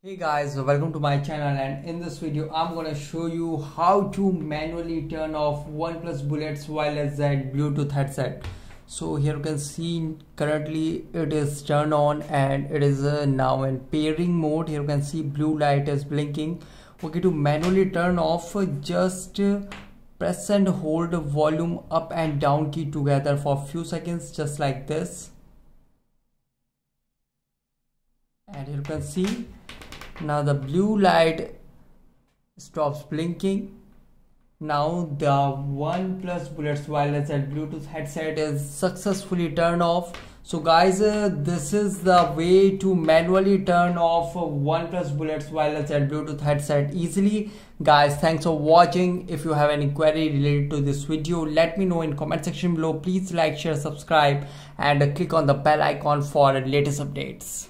Hey guys, welcome to my channel and in this video I'm gonna show you how to manually turn off OnePlus Bullets wireless Z Bluetooth headset. So here you can see currently it is turned on and it is uh, now in pairing mode. Here you can see blue light is blinking. Okay, to manually turn off just uh, press and hold volume up and down key together for a few seconds just like this. And you can see now the blue light stops blinking. Now the OnePlus Bullets wireless Z Bluetooth headset is successfully turned off. So guys uh, this is the way to manually turn off OnePlus Bullets wireless Z Bluetooth headset easily. Guys thanks for watching. If you have any query related to this video let me know in comment section below. Please like share subscribe and click on the bell icon for latest updates